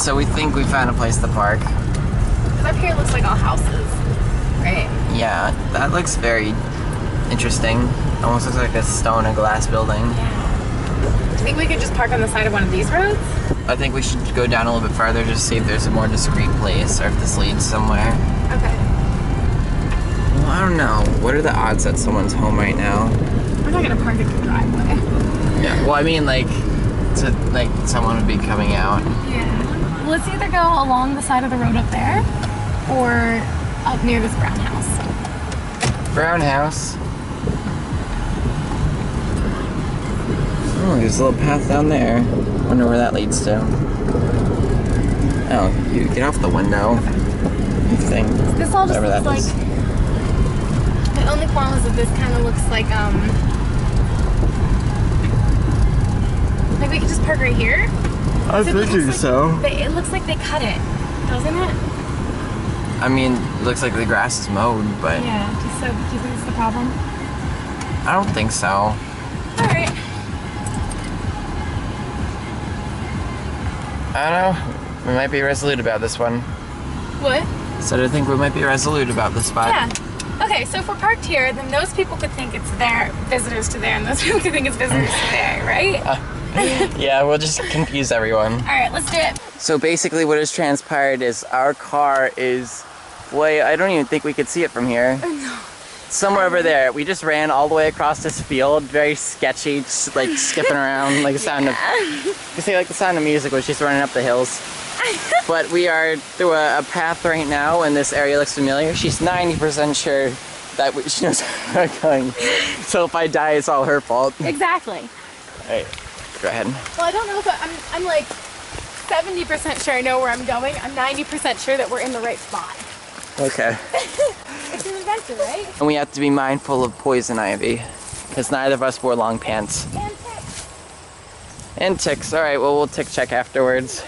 so we think we found a place to park. 'Cause up here looks like all houses, right? Yeah, that looks very interesting. Almost looks like a stone and glass building. Yeah. Do you think we could just park on the side of one of these roads? I think we should go down a little bit farther just to see if there's a more discreet place or if this leads somewhere. Okay. Well, I don't know. What are the odds that someone's home right now? We're not gonna park in the driveway. Yeah. Well, I mean, like, to like someone would be coming out. Yeah. Let's either go along the side of the road up there or up near this brown house. Brown house. Oh, there's a little path down there. Wonder where that leads to. Oh, you get off the window. You think? This all just Whatever looks like. The only qualm is that this kind of looks like um. Like we could just park right here. I'm It looks like so. They, it looks like they cut it, doesn't it? I mean, it looks like the grass is mowed, but Yeah. So do you think it's the problem? I don't think so. All right. I don't know. We might be resolute about this one. What? So I think we might be resolute about this spot. Yeah. Okay, so if we're parked here, then those people could think it's their visitors to there, and those people could think it's visitors to there, right? Uh, Yeah, we'll just confuse everyone. All right, let's do it. So basically, what has transpired is our car is way. I don't even think we could see it from here. Oh, Somewhere over there. We just ran all the way across this field, very sketchy, just like skipping around, like the sound of. You see, like the sound of music when she's running up the hills. but we are through a, a path right now, and this area looks familiar. She's 90% sure that we, she knows where we're going. So if I die, it's all her fault. Exactly. All right, go ahead. Well, I don't know if I, I'm. I'm like 70% sure I know where I'm going. I'm 90% sure that we're in the right spot. Okay. It's an adventure, right? And we have to be mindful of poison ivy, because neither of us wore long pants. And ticks. And ticks. All right, well, we'll tick check afterwards.